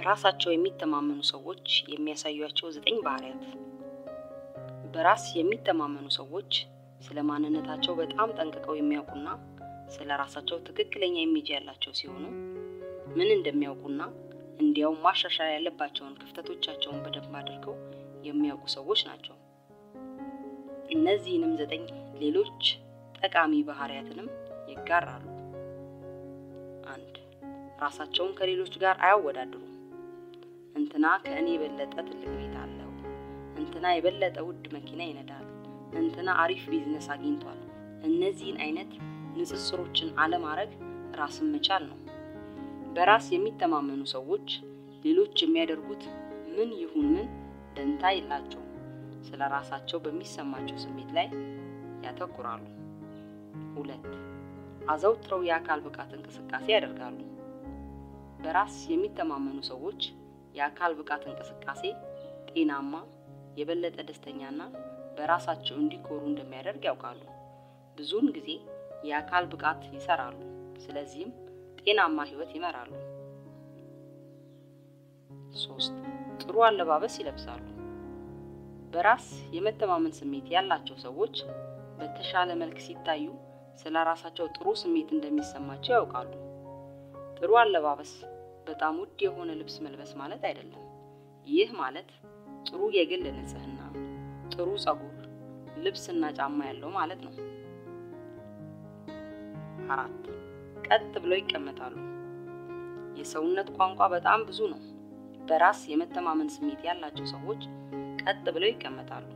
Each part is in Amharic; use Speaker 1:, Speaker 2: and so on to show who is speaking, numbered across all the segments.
Speaker 1: በራሳቸው የሚተማመኑ ሰዎች የሚያሳዩቸው ዘጠኝ ባህሪያት። በራስ የሚተማመኑ ሰዎች ስለ ማንነታቸው በጣም ጠንቅቀው የሚያውቁና ስለ ራሳቸው ትክክለኛ image ያላቸው ሲሆኑ ምን እንደሚያውቁና እንዲያውም ማሻሻል ያለባቸውን ክፍተቶቻቸውን በደንብ አድርገው የሚያውቁ ሰዎች ናቸው። እነዚህንም ዘጠኝ ሌሎች ጠቃሚ ባህሪያትንም ይጋራሉ። አንድ ራሳቸውን ከሌሎች ጋር አያወዳድሩም። እንትና ከእኔ የበለጠ ትልቅ ቤት አለው፣ እንትና የበለጠ ውድ መኪና ይነዳል፣ እንትና አሪፍ ቢዝነስ አግኝቷል። እነዚህን አይነት ንጽጽሮችን አለማድረግ ራስን መቻል ነው። በራስ የሚተማመኑ ሰዎች ሌሎች የሚያደርጉት ምን ይሁን ምን ደንታ የላቸውም። ስለ ራሳቸው በሚሰማቸው ስሜት ላይ ያተኩራሉ። ሁለት አዘውትረው የአካል ብቃት እንቅስቃሴ ያደርጋሉ። በራስ የሚተማመኑ ሰዎች የአካል ብቃት እንቅስቃሴ ጤናማ፣ የበለጠ ደስተኛና በራሳቸው እንዲኮሩ እንደሚያደርግ ያውቃሉ። ብዙውን ጊዜ የአካል ብቃት ይሰራሉ። ስለዚህም ጤናማ ሕይወት ይመራሉ። ሶስት ጥሩ አለባበስ ይለብሳሉ። በራስ የመተማመን ስሜት ያላቸው ሰዎች በተሻለ መልክ ሲታዩ ስለ ራሳቸው ጥሩ ስሜት እንደሚሰማቸው ያውቃሉ። ጥሩ አለባበስ በጣም ውድ የሆነ ልብስ መልበስ ማለት አይደለም። ይህ ማለት ጥሩ የግል ንጽህና፣ ጥሩ ጸጉር፣ ልብስና ጫማ ያለው ማለት ነው። አራት ቀጥ ብለው ይቀመጣሉ። የሰውነት ቋንቋ በጣም ብዙ ነው። በራስ የመተማመን ስሜት ያላቸው ሰዎች ቀጥ ብለው ይቀመጣሉ፣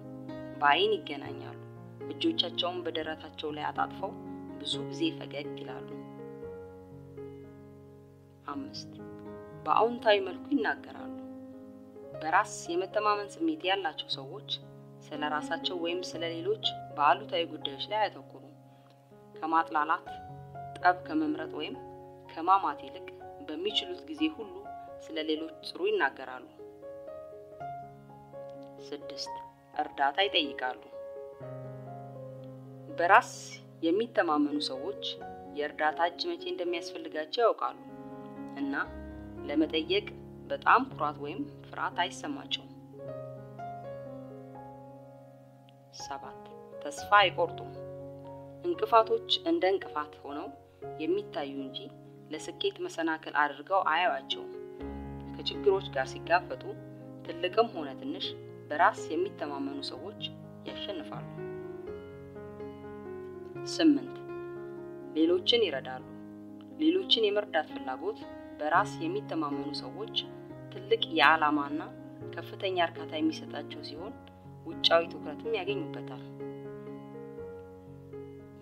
Speaker 1: በአይን ይገናኛሉ፣ እጆቻቸውን በደረታቸው ላይ አጣጥፈው ብዙ ጊዜ ፈገግ ይላሉ። አምስት በአዎንታዊ መልኩ ይናገራሉ። በራስ የመተማመን ስሜት ያላቸው ሰዎች ስለ ራሳቸው ወይም ስለ ሌሎች በአሉታዊ ጉዳዮች ላይ አያተኩሩም። ከማጥላላት፣ ጠብ ከመምረጥ ወይም ከማማት ይልቅ በሚችሉት ጊዜ ሁሉ ስለ ሌሎች ጥሩ ይናገራሉ። ስድስት እርዳታ ይጠይቃሉ። በራስ የሚተማመኑ ሰዎች የእርዳታ እጅ መቼ እንደሚያስፈልጋቸው ያውቃሉ እና ለመጠየቅ በጣም ኩራት ወይም ፍርሃት አይሰማቸውም። ሰባት ተስፋ አይቆርጡም። እንቅፋቶች እንደ እንቅፋት ሆነው የሚታዩ እንጂ ለስኬት መሰናክል አድርገው አያዩአቸውም። ከችግሮች ጋር ሲጋፈጡ ትልቅም ሆነ ትንሽ በራስ የሚተማመኑ ሰዎች ያሸንፋሉ። ስምንት ሌሎችን ይረዳሉ። ሌሎችን የመርዳት ፍላጎት በራስ የሚተማመኑ ሰዎች ትልቅ የዓላማና ከፍተኛ እርካታ የሚሰጣቸው ሲሆን ውጫዊ ትኩረትም ያገኙበታል።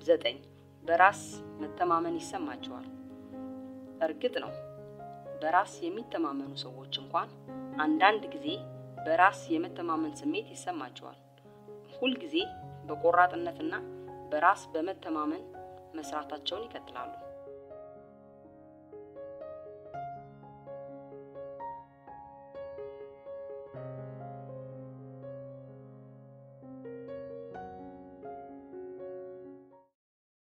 Speaker 1: ዘጠኝ በራስ መተማመን ይሰማቸዋል። እርግጥ ነው በራስ የሚተማመኑ ሰዎች እንኳን አንዳንድ ጊዜ በራስ የመተማመን ስሜት ይሰማቸዋል። ሁልጊዜ በቆራጥነትና በራስ በመተማመን መስራታቸውን ይቀጥላሉ።